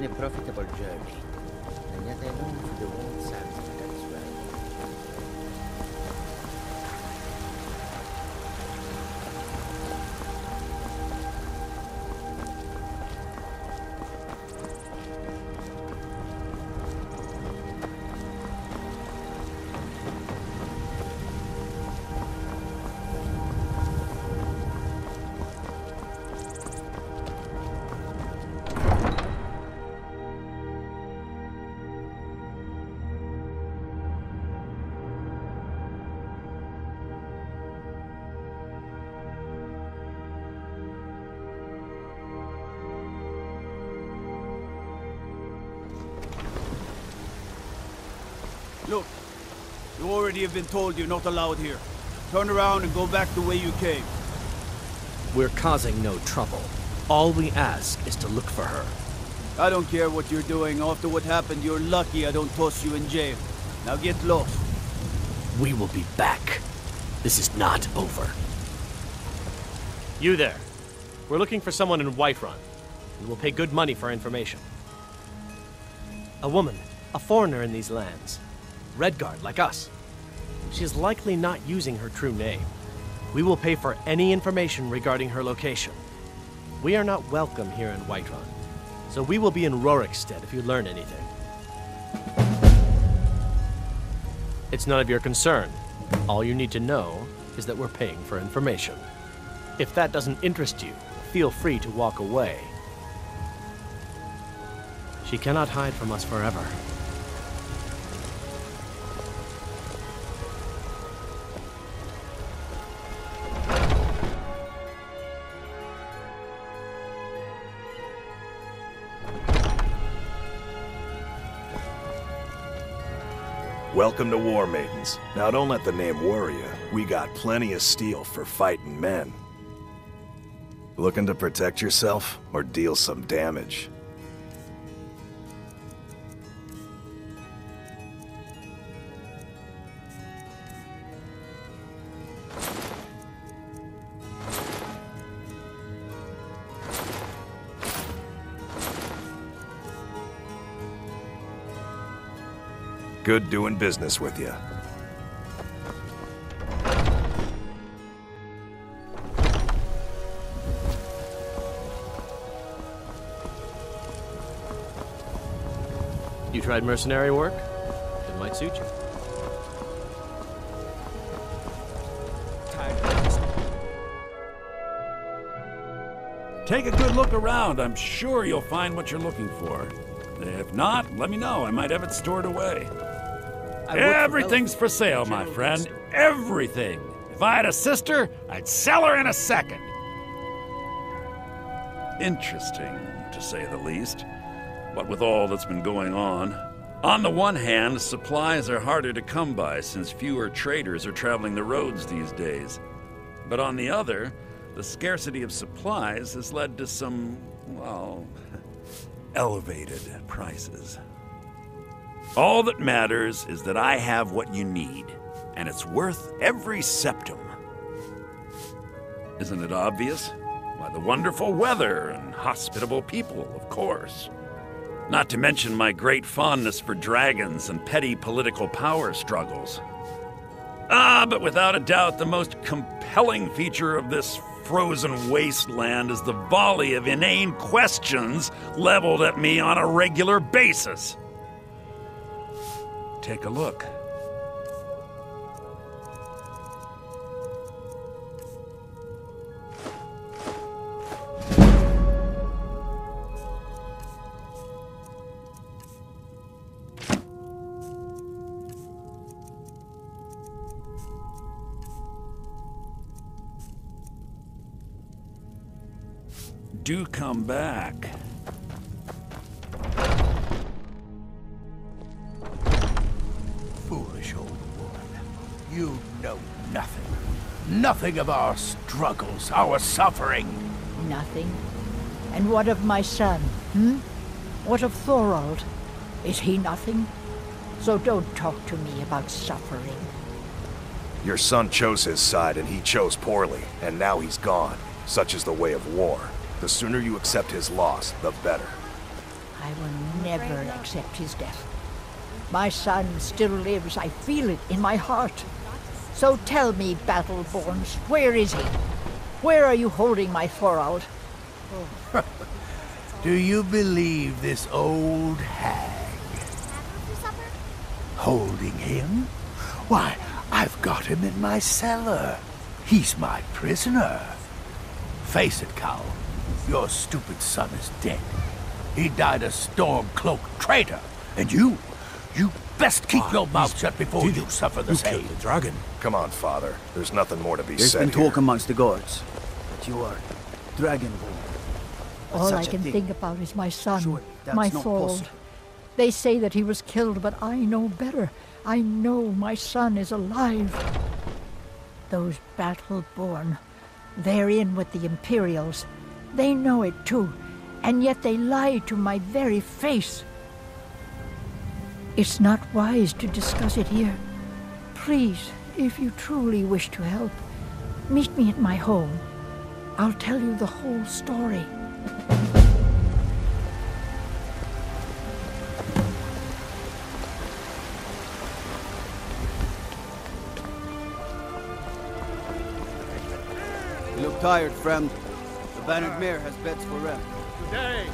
been a profitable journey, you already have been told you're not allowed here. Turn around and go back the way you came. We're causing no trouble. All we ask is to look for her. I don't care what you're doing. After what happened, you're lucky I don't toss you in jail. Now get lost. We will be back. This is not over. You there. We're looking for someone in Whiterun. We will pay good money for information. A woman, a foreigner in these lands. Redguard, like us. She is likely not using her true name. We will pay for any information regarding her location. We are not welcome here in Whiterun, so we will be in Rorikstead if you learn anything. It's none of your concern. All you need to know is that we're paying for information. If that doesn't interest you, feel free to walk away. She cannot hide from us forever. Welcome to War Maidens. Now don't let the name worry you. We got plenty of steel for fighting men. Looking to protect yourself or deal some damage? Good doing business with you. You tried mercenary work? It might suit you. Take a good look around. I'm sure you'll find what you're looking for. If not, let me know. I might have it stored away. Everything's for sale, my friend. Everything. If I had a sister, I'd sell her in a second. Interesting, to say the least. What with all that's been going on. On the one hand, supplies are harder to come by since fewer traders are traveling the roads these days. But on the other, the scarcity of supplies has led to some, well, elevated prices. All that matters is that I have what you need, and it's worth every septim. Isn't it obvious? Why, the wonderful weather and hospitable people, of course. Not to mention my great fondness for dragons and petty political power struggles. Ah, but without a doubt, the most compelling feature of this frozen wasteland is the volley of inane questions leveled at me on a regular basis. Take a look. Do come back. Nothing of our struggles, our suffering. Nothing. And what of my son, hmm? What of Thorald? Is he nothing? So don't talk to me about suffering. Your son chose his side and he chose poorly, and now he's gone. Such is the way of war. The sooner you accept his loss, the better. I will never accept his death. My son still lives. I feel it in my heart. So tell me, Battleborns, where is he? Where are you holding my Thorald? Do you believe this old hag? Holding him? Why, I've got him in my cellar. He's my prisoner. Face it, Cal. Your stupid son is dead. He died a Stormcloak traitor. And you, you best keep ah, your mouth shut before you suffer the same. dragon? Come on, father. There's nothing more to be There's said been here. talk amongst the gods that you are Dragonborn. All I can thing- think about is my son, Surely that's my not They say that he was killed, but I know better. I know my son is alive. Those Battleborn, they're in with the Imperials. They know it too, and yet they lie to my very face. It's not wise to discuss it here. Please, if you truly wish to help, meet me at my home. I'll tell you the whole story. You look tired, friend. The Bannered Mare has beds for rent. Today,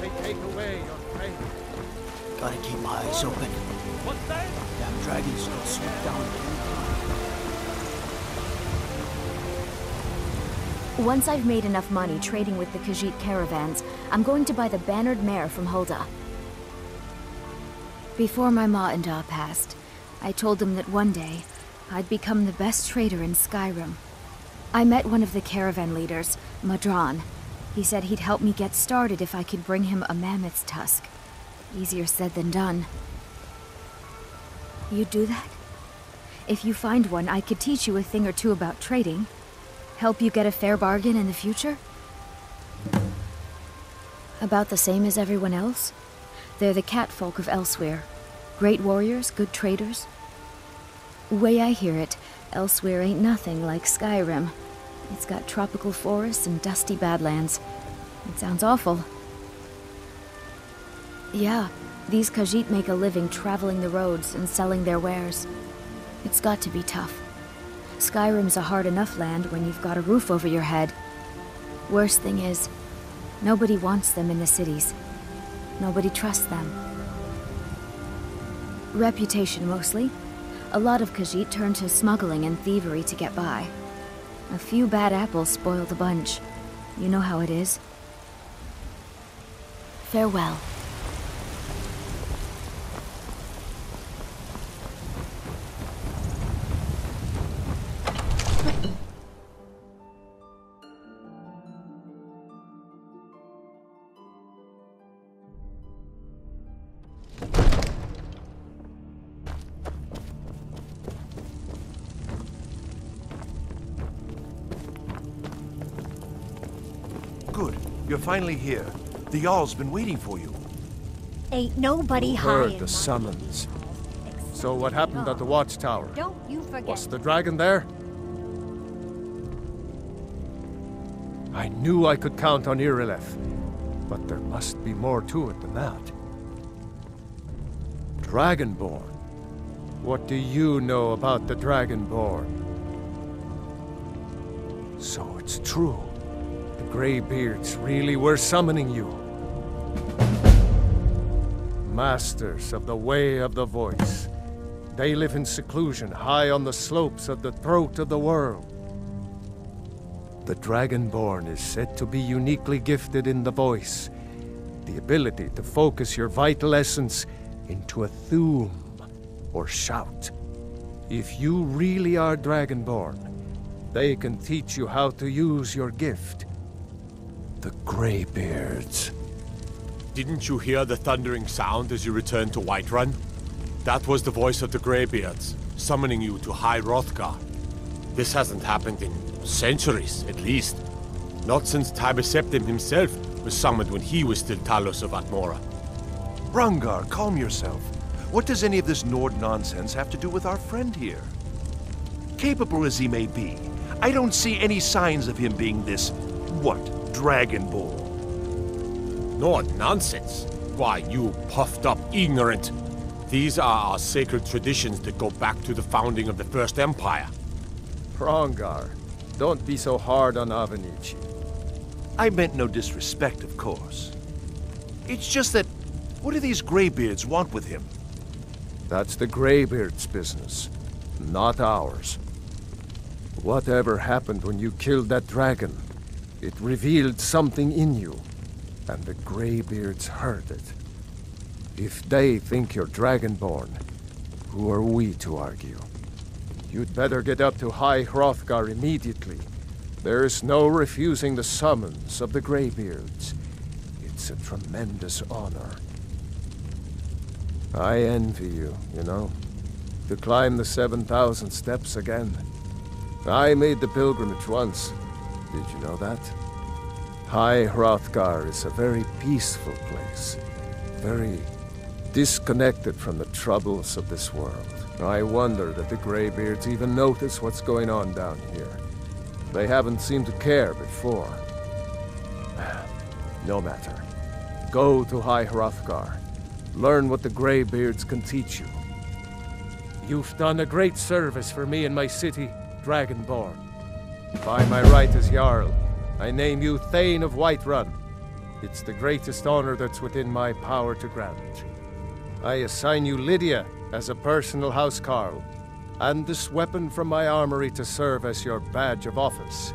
they take away your faith. Gotta keep my eyes open. What's that? Damn dragons could swoop down. Once I've made enough money trading with the Khajiit caravans, I'm going to buy the Bannered Mare from Hulda. Before my ma and Da passed, I told them that one day I'd become the best trader in Skyrim. I met one of the caravan leaders, Madran. He said he'd help me get started if I could bring him a mammoth's tusk. Easier said than done. You'd do that? If you find one, I could teach you a thing or two about trading. Help you get a fair bargain in the future? About the same as everyone else? They're the catfolk of Elsweyr. Great warriors, good traders. Way I hear it, Elsweyr ain't nothing like Skyrim. It's got tropical forests and dusty badlands. It sounds awful. Yeah, these Khajiit make a living traveling the roads and selling their wares. It's got to be tough. Skyrim's a hard enough land when you've got a roof over your head. Worst thing is, nobody wants them in the cities. Nobody trusts them. Reputation mostly. A lot of Khajiit turn to smuggling and thievery to get by. A few bad apples spoil the bunch. You know how it is. Farewell. Finally here. The Jarl's been waiting for you. Ain't nobody Heard hiding. the summons. So what happened at the watchtower? Don't you forget. Was the dragon there? I knew I could count on Irileth, but there must be more to it than that. Dragonborn. What do you know about the Dragonborn? So it's true. Greybeards really were summoning you. Masters of the Way of the Voice. They live in seclusion high on the slopes of the throat of the world. The Dragonborn is said to be uniquely gifted in the voice, the ability to focus your vital essence into a Thu'um or shout. If you really are Dragonborn, they can teach you how to use your gift. The Greybeards. Didn't you hear the thundering sound as you returned to Whiterun? That was the voice of the Greybeards, summoning you to High Hrothgar. This hasn't happened in centuries, at least. Not since Tiber Septim himself was summoned when he was still Talos of Atmora. Hrongar, calm yourself. What does any of this Nord nonsense have to do with our friend here? Capable as he may be, I don't see any signs of him being this, what, Dragonborn. No, nonsense. Why, you puffed up ignorant. These are our sacred traditions that go back to the founding of the First Empire. Hrongar, don't be so hard on Avenicci. I meant no disrespect, of course. It's just that, what do these Greybeards want with him? That's the Greybeard's business, not ours. Whatever happened when you killed that dragon, it revealed something in you, and the Greybeards heard it. If they think you're Dragonborn, who are we to argue? You'd better get up to High Hrothgar immediately. There's no refusing the summons of the Greybeards. It's a tremendous honor. I envy you, you know. To climb the 7,000 steps again. I made the pilgrimage once. Did you know that? High Hrothgar is a very peaceful place. Very disconnected from the troubles of this world. I wonder that the Greybeards even notice what's going on down here. They haven't seemed to care before. No matter. Go to High Hrothgar. Learn what the Greybeards can teach you. You've done a great service for me and my city, Dragonborn. By my right as Jarl, I name you Thane of Whiterun. It's the greatest honor that's within my power to grant. I assign you Lydia as a personal housecarl, and this weapon from my armory to serve as your badge of office.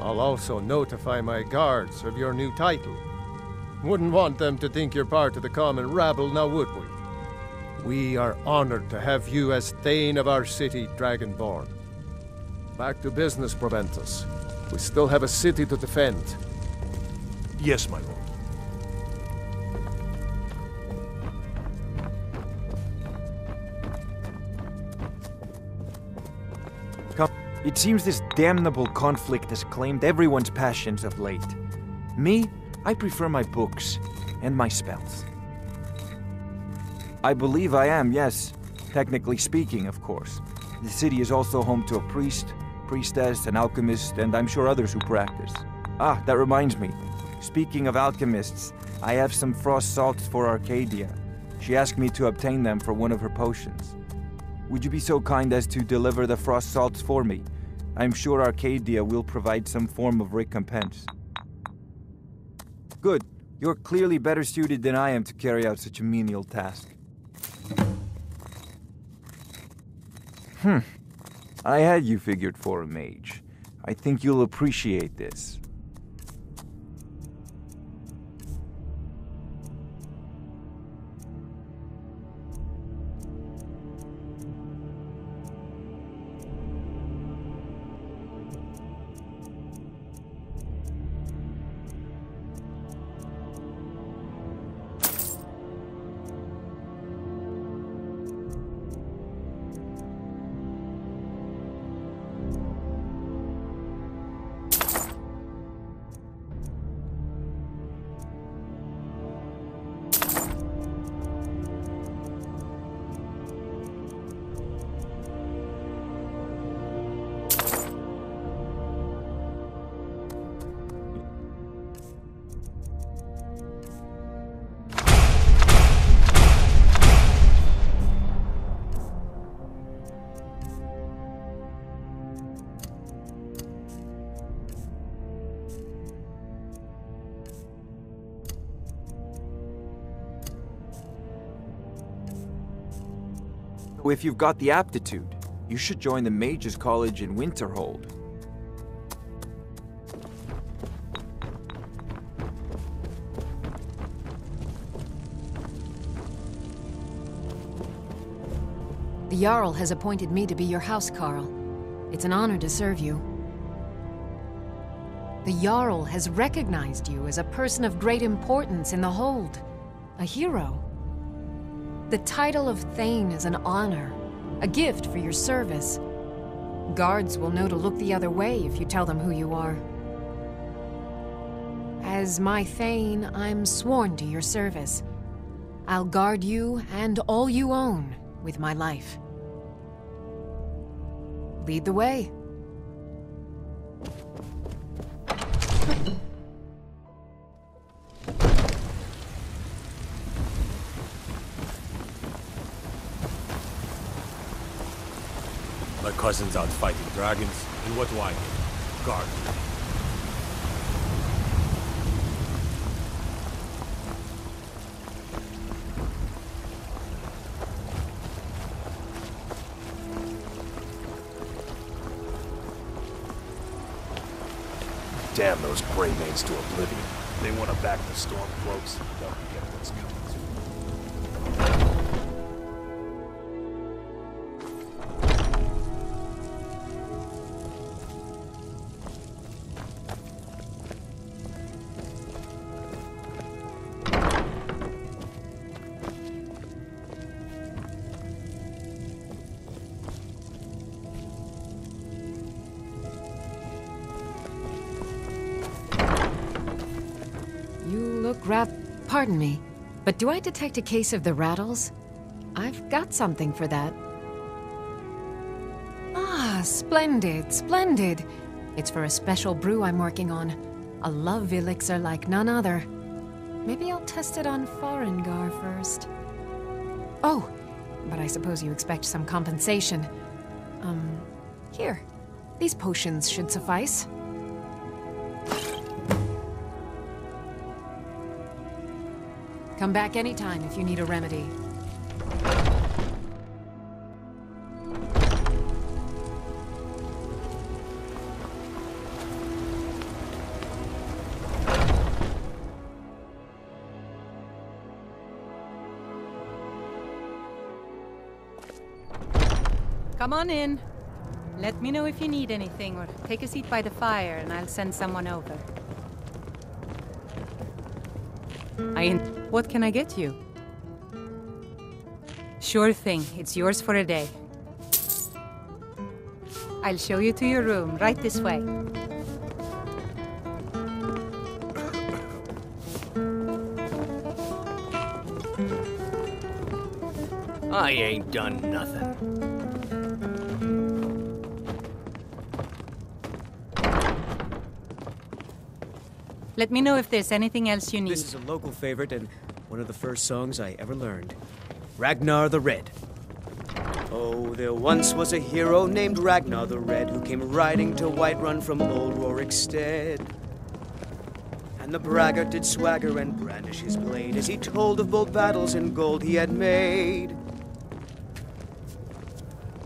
I'll also notify my guards of your new title. Wouldn't want them to think you're part of the common rabble, now would we? We are honored to have you as Thane of our city, Dragonborn. Back to business, Proventus. We still have a city to defend. Yes, my lord. Come. It seems this damnable conflict has claimed everyone's passions of late. Me, I prefer my books and my spells. I believe I am, yes. Technically speaking, of course. The city is also home to a priest, priestess, an alchemist, and I'm sure others who practice. Ah, that reminds me. Speaking of alchemists, I have some frost salts for Arcadia. She asked me to obtain them for one of her potions. Would you be so kind as to deliver the frost salts for me? I'm sure Arcadia will provide some form of recompense. Good. You're clearly better suited than I am to carry out such a menial task. Hmm. I had you figured for a mage. I think you'll appreciate this. If you've got the aptitude, you should join the Mages College in Winterhold. The Jarl has appointed me to be your housecarl. It's an honor to serve you. The Jarl has recognized you as a person of great importance in the Hold. A hero. The title of Thane is an honor, a gift for your service. Guards will know to look the other way if you tell them who you are. As my Thane, I'm sworn to your service. I'll guard you and all you own with my life. Lead the way. My cousin's out fighting dragons, and what do I do? Guard. Damn those Maids to oblivion. They want to back the Stormcloaks. They'll Rap. Pardon me, but do I detect a case of the rattles? I've got something for that. Ah, splendid, splendid. It's for a special brew I'm working on. A love elixir like none other. Maybe I'll test it on Farengar first. Oh, but I suppose you expect some compensation. Um, here. These potions should suffice. Come back anytime if you need a remedy. Come on in. Let me know if you need anything, or take a seat by the fire and I'll send someone over. I. What can I get you? Sure thing. It's yours for a day. I'll show you to your room, right this way. I ain't done nothing. Let me know if there's anything else you need. This is a local favorite and one of the first songs I ever learned. Ragnar the Red. Oh, there once was a hero named Ragnar the Red who came riding to Whiterun from old Rorikstead. And the braggart did swagger and brandish his blade as he told of bold battles and gold he had made.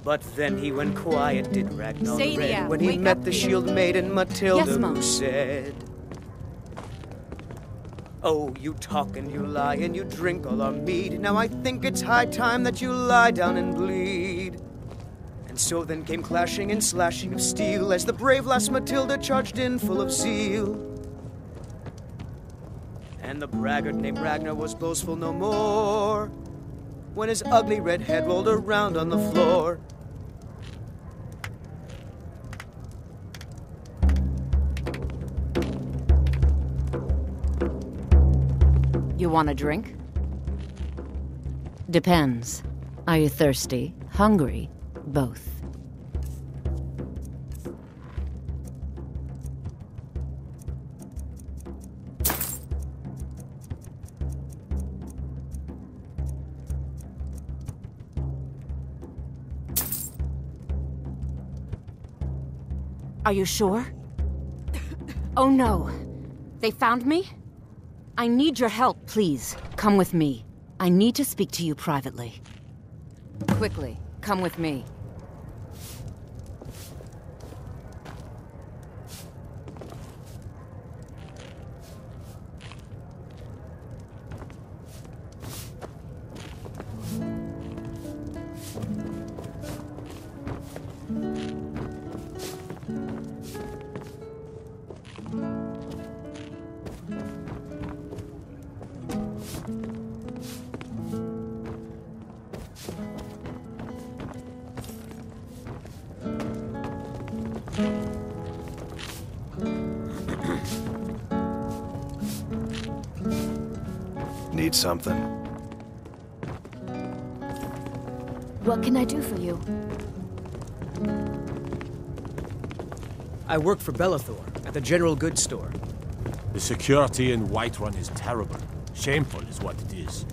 But then he went quiet, did Ragnar the Red, when he met the shield maiden Matilda, Yes, who said, Oh, you talk and you lie and you drink all our mead. Now I think it's high time that you lie down and bleed. And so then came clashing and slashing of steel as the brave lass Matilda charged in full of zeal. And the braggart named Ragnar was boastful no more when his ugly red head rolled around on the floor. Want a drink? Depends. Are you thirsty? Hungry? Both. Are you sure? oh no. They found me? I need your help, please. Come with me. I need to speak to you privately. Quickly, come with me. Something? What can I do for you? I work for Belethor at the General Goods Store. The security in Whiterun is terrible. Shameful is what it is.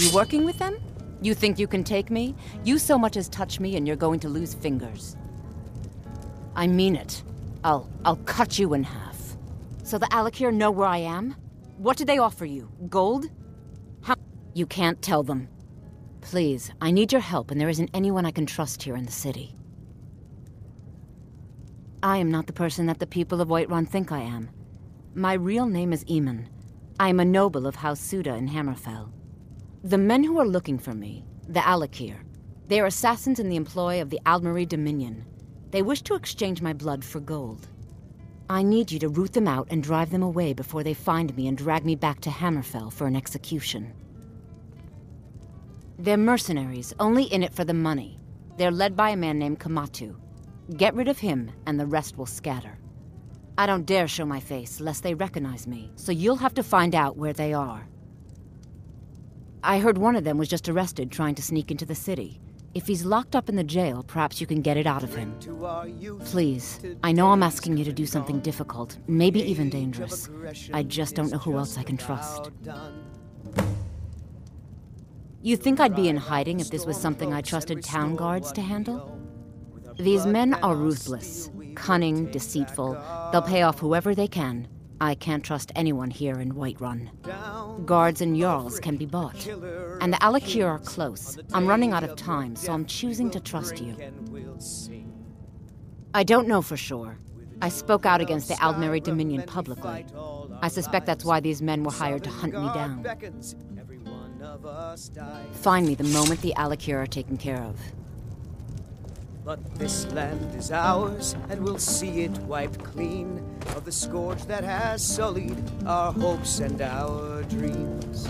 You working with them? You think you can take me? You so much as touch me and you're going to lose fingers. I mean it. I'll... I'll cut you in half. So the Alik'r know where I am? What did they offer you? Gold? How... You can't tell them. Please, I need your help and there isn't anyone I can trust here in the city. I am not the person that the people of Whiterun think I am. My real name is Iman. I am a noble of House Suda in Hammerfell. The men who are looking for me, the Alik'r, they are assassins in the employ of the Aldmeri Dominion. They wish to exchange my blood for gold. I need you to root them out and drive them away before they find me and drag me back to Hammerfell for an execution. They're mercenaries, only in it for the money. They're led by a man named Kematu. Get rid of him, and the rest will scatter. I don't dare show my face, lest they recognize me, so you'll have to find out where they are. I heard one of them was just arrested trying to sneak into the city. If he's locked up in the jail, perhaps you can get it out of him. Please, I know I'm asking you to do something difficult, maybe even dangerous. I just don't know who else I can trust. You think I'd be in hiding if this was something I trusted town guards to handle? These men are ruthless, cunning, deceitful. They'll pay off whoever they can. I can't trust anyone here in Whiterun. Guards and Jarls can be bought. And the Alik'r are close. I'm running out of time, so I'm choosing to trust you. I don't know for sure. I spoke out against the Aldmeri Dominion publicly. I suspect that's why these men were hired to hunt me down. Find me the moment the Alik'r are taken care of. But this land is ours, and we'll see it wiped clean of the scourge that has sullied our hopes and our dreams.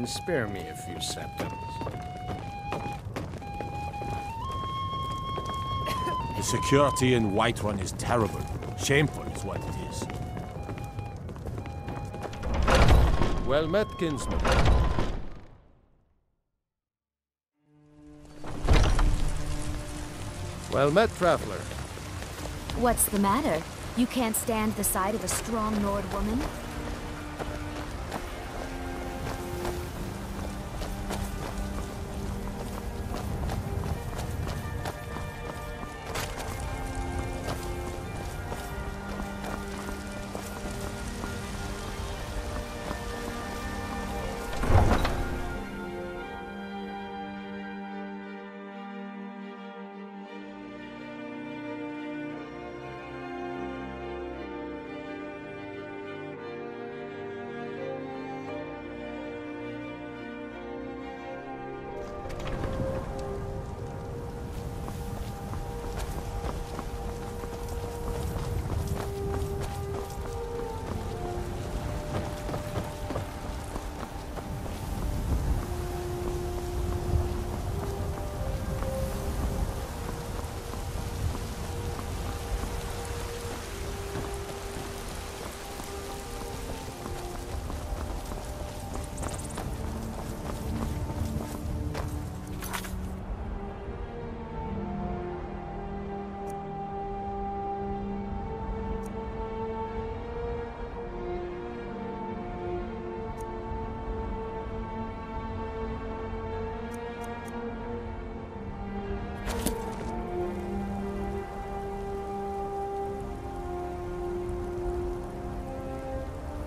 And spare me a few septims. The security in Whiterun is terrible. Shameful is what it is. Well met, kinsman. Well met, traveler. What's the matter? You can't stand the sight of a strong Nord woman?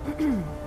Mm-hmm.